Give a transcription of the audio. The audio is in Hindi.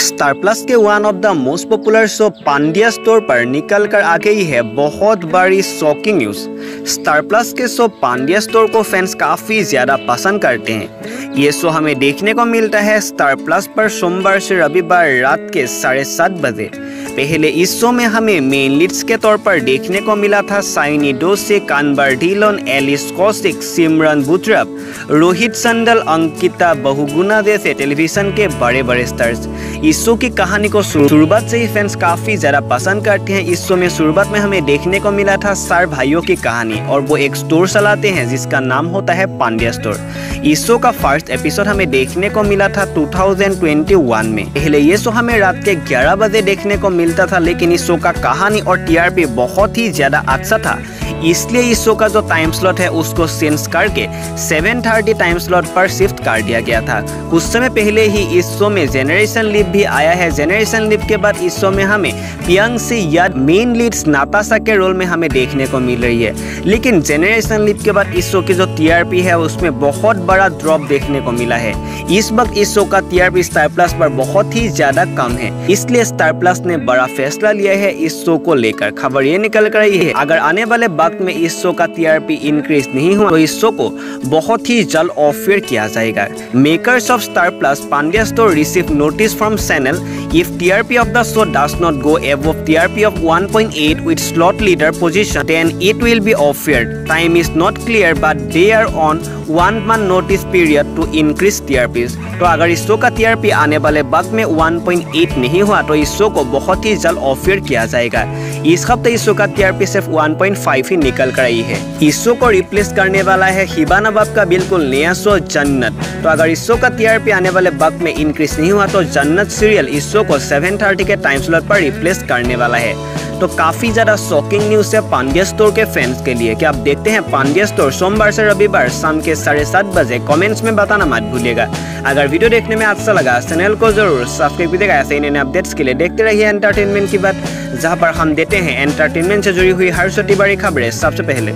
स्टार प्लस के one of the most popular show Pandya store पर निकल कर आ गई है बहुत बड़ी शॉकिंग न्यूज़ स्टार प्लस के शो पांड्या स्टोर को फैंस काफ़ी ज़्यादा पसंद करते हैं। ये शो हमें देखने को मिलता है स्टार प्लस पर सोमवार से रविवार रात के साढ़े सात बजे। पहले शो में हमें मेन लीड्स के तौर पर देखने को मिला था साइनी डोसे, कानबर ढीलोन, एलिस कौशिक, सिमरन बुतरप रोहित संडल, अंकिता बहुगुना जैसे टेलीविज़न के बड़े बड़े स्टार्स इस शो की कहानी को शुरुआत से ही फैंस काफ़ी ज़्यादा पसंद करते हैं। इस शो में शुरुआत में हमें देखने को मिला था चार भाइयों की कहानी और वो एक स्टोर चलाते हैं जिसका नाम होता है पांड्या स्टोर इस का फ़र्स्ट एपिसोड हमें देखने को मिला था 2021 में। पहले ये शो हमें रात के 11 बजे देखने को मिलता था, लेकिन इस शो का कहानी और टीआरपी बहुत ही ज़्यादा अच्छा था। इसलिए इस शो का जो टाइम स्लॉट है, उसको चेंज करके 7:30 टाइम स्लॉट पर शिफ्ट कर दिया गया था। कुछ समय पहले ही इस शो में जेनरेशन लिप भी आया है। जेनरेशन लिप के बाद इस शो में हमें पियंग से याद मेन लीड्स नाताशा के रोल में हमें देखने को मिल रही है। लेकिन जेनरेशन लिप के बाद इस शो की जो टीआरपी है, उसमें बहुत बड़ा ड्रॉप देखने को मिला है। इस वक्त इस शो का टीआरपी स्टार प्लस पर बहुत ही ज़्यादा कम है। इसलिए स्टार प्लस ने बड़ा फैसला लिया है इस शो को लेकर। खबर ये निकल कर रही है, अगर आने वाले वक्त में इस शो का टीआरपी इंक्रीज नहीं हुआ तो इस शो को बहुत ही जल्द ऑफ़ किया जाएगा। Makers of Star Plus Pandya store receive notice from channel If TRP of the show does not go above TRP of 1.8 with slot leader position, then it will be offered. Time is not clear, but they are on one month notice period to increase TRP तो अगर इस शो का टीआरपी आने वाले वक्त में 1.8 नहीं हुआ तो इस शो को बहुत ही जल्द ऑफ़र किया जाएगा। इस हफ़्ते इस शो का टीआरपी सिर्फ़ 1.5 ही निकल कर आई है। इस शो को रिप्लेस करने वाला है हिबा नवाब का बिल्कुल नया शो जन्नत। तो अगर इस शो का टीआरपी आने वाले वक्त में इंक्रीज नहीं हुआ तो जन्नत सीरियल इस शो को 7:30 के टाइम स्लॉट पर रिप्लेस करने वाला है। तो काफ़ी ज़्यादा शॉकिंग न्यूज़ है पांड्या स्टोर के फैंस के लिए। कि आप देखते हैं पांड्या स्टोर सोमवार से रविवार शाम के साढ़े सात बजे? कमेंट्स में बताना मत भूलिएगा। अगर वीडियो देखने में अच्छा लगा चैनल को ज़रूर सब्सक्राइब कीजिएगा। ऐसे ही नए अपडेट्स के लिए देखते रहिए एंटरटेनमेंट की बात, जहाँ पर हम देते हैं एंटरटेनमेंट से जुड़ी हुई हर छोटी बड़ी खबरें सबसे पहले।